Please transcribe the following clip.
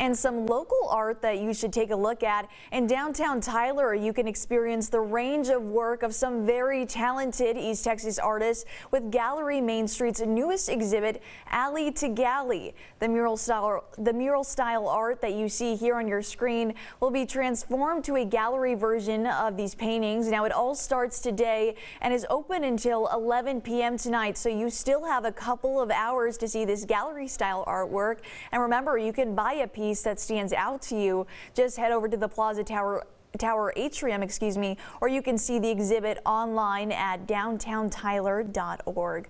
and some local art that you should take a look at. In downtown Tyler, you can experience the range of work of some very talented East Texas artists with Gallery Main Street's newest exhibit, Alley to Gallery. The mural style, the mural style art that you see here on your screen will be transformed to a gallery version of these paintings. Now it all starts today and is open until 11 p.m. tonight, so you still have a couple of hours to see this gallery style artwork. And remember, you can buy a piece that stands out to you. Just head over to the Plaza Tower Tower Atrium, excuse me, or you can see the exhibit online at downtowntyler.org.